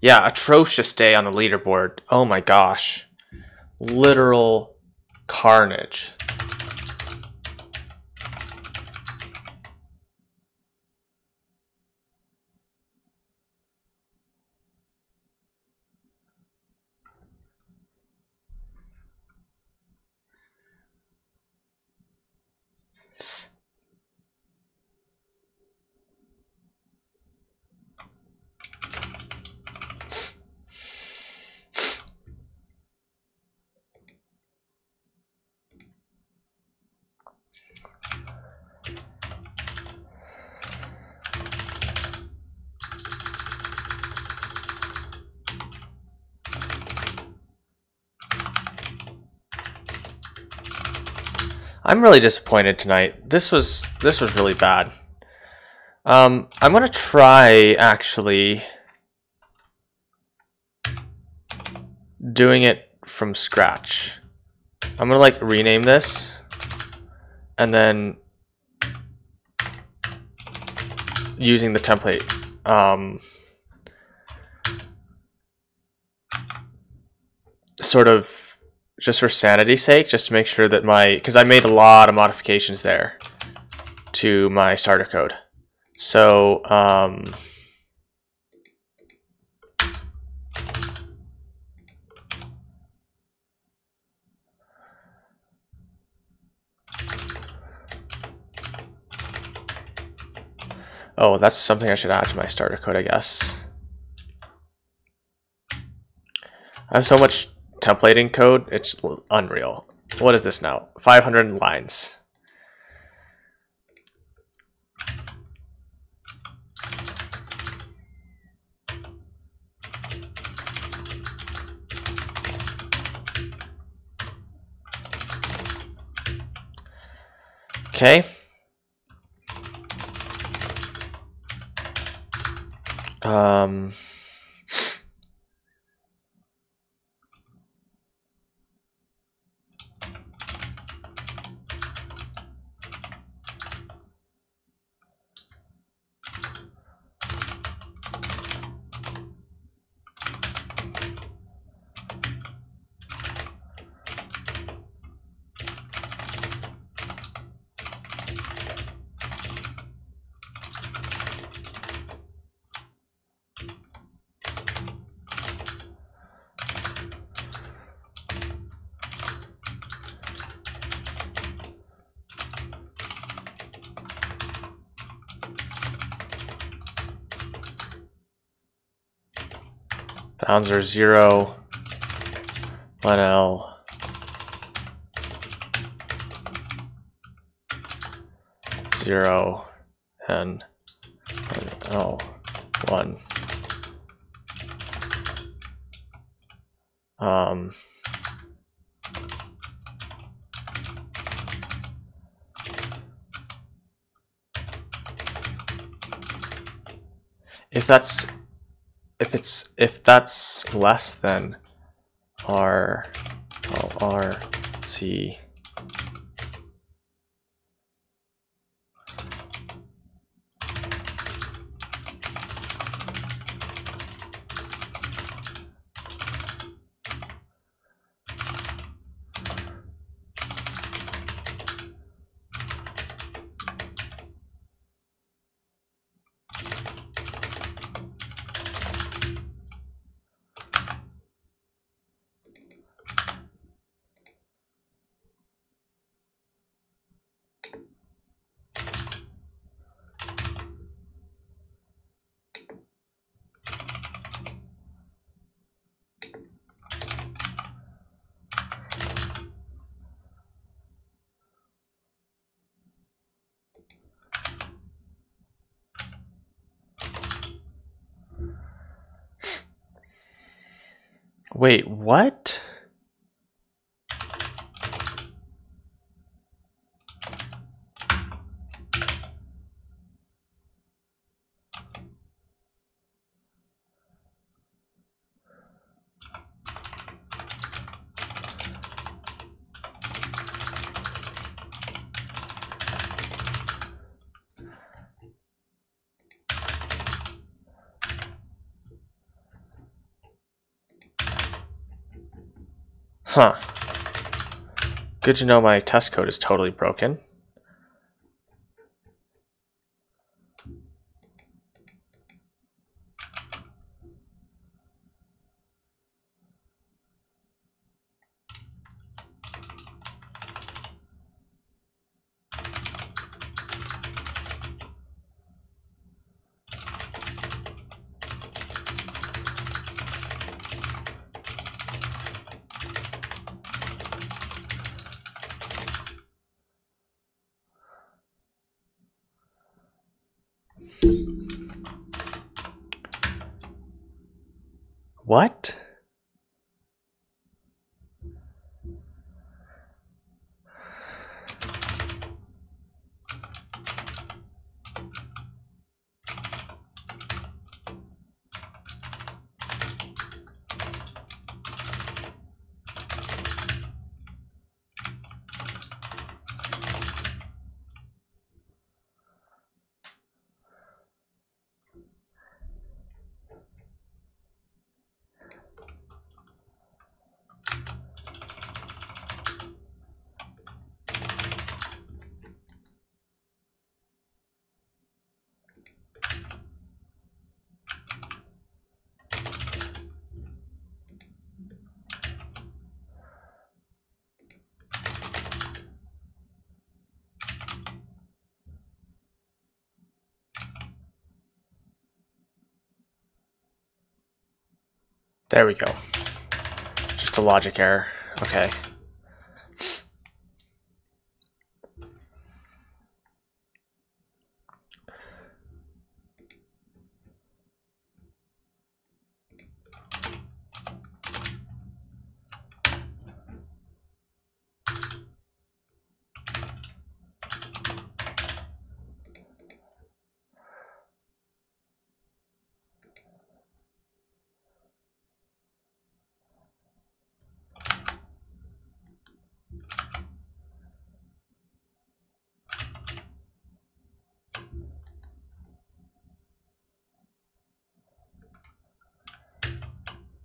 yeah, atrocious day on the leaderboard. Oh my gosh. Literal carnage. I'm really disappointed tonight. This was this was really bad. Um, I'm gonna try actually doing it from scratch. I'm gonna like rename this and then using the template. Um, sort of just for sanity's sake, just to make sure that my, because I made a lot of modifications there to my starter code. So, um, Oh, that's something I should add to my starter code, I guess. I have so much templating code, it's unreal. What is this now? 500 lines. Okay. Um... Bounds are zero. one L, zero, and L, one. Um, if that's if it's if that's less than r r c Wait, what? Huh. Good to know my test code is totally broken. What? There we go. Just a logic error. Okay.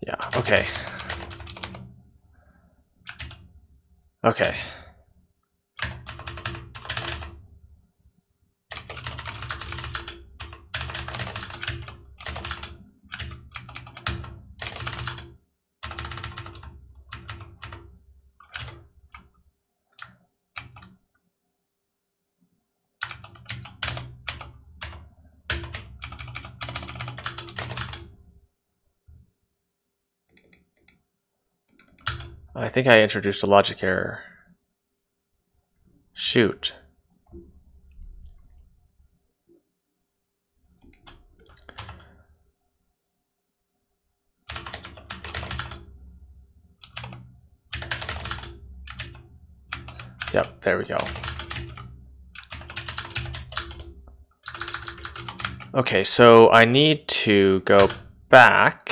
Yeah, okay. Okay. Think I introduced a logic error. Shoot. Yep, there we go. Okay, so I need to go back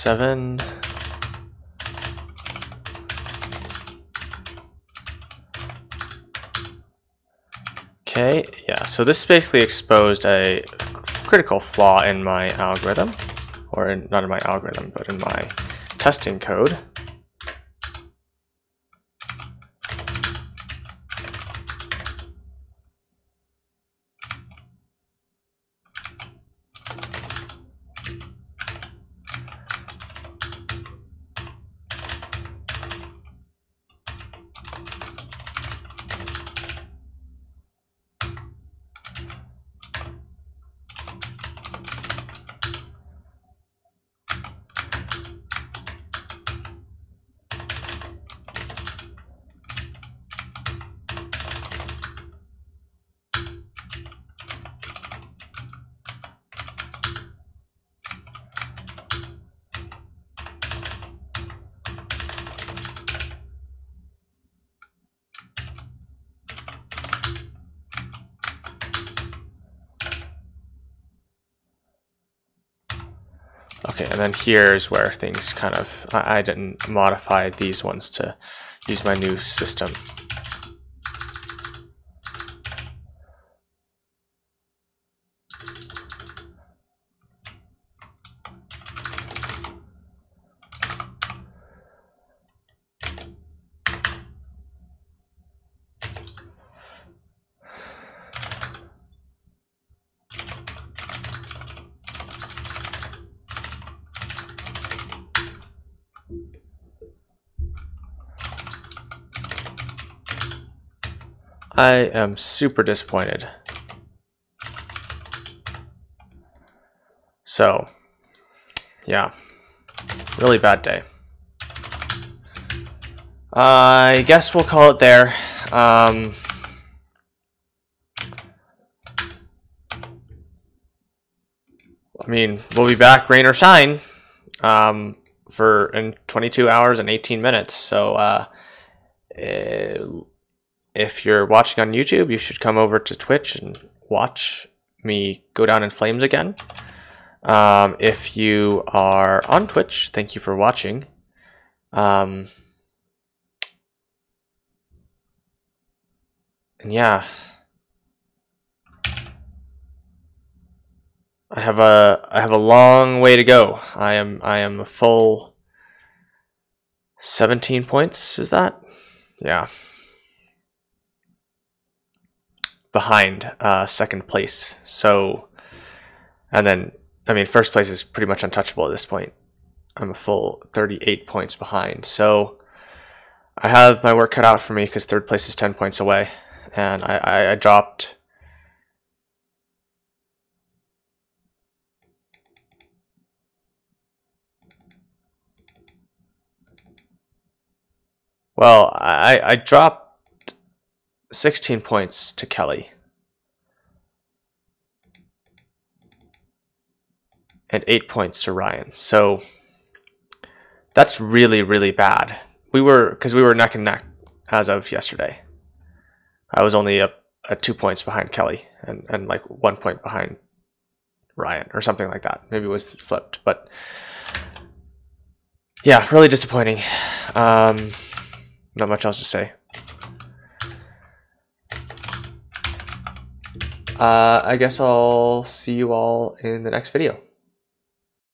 seven. Okay, yeah, so this basically exposed a critical flaw in my algorithm, or in, not in my algorithm, but in my testing code. And then here's where things kind of, I, I didn't modify these ones to use my new system. I am super disappointed. So, yeah, really bad day. I guess we'll call it there. Um, I mean, we'll be back, rain or shine, um, for in 22 hours and 18 minutes. So, uh, it, if you're watching on YouTube, you should come over to Twitch and watch me go down in flames again. Um, if you are on Twitch, thank you for watching. Um, and yeah, I have a I have a long way to go. I am I am a full 17 points. Is that? Yeah behind uh, second place. So, and then, I mean, first place is pretty much untouchable at this point. I'm a full 38 points behind. So, I have my work cut out for me because third place is 10 points away. And I, I, I dropped. Well, I, I dropped 16 points to Kelly. And 8 points to Ryan. So that's really, really bad. We were, because we were neck and neck as of yesterday. I was only up at two points behind Kelly and, and like one point behind Ryan or something like that. Maybe it was flipped, but yeah, really disappointing. Um, not much else to say. Uh, I guess I'll see you all in the next video.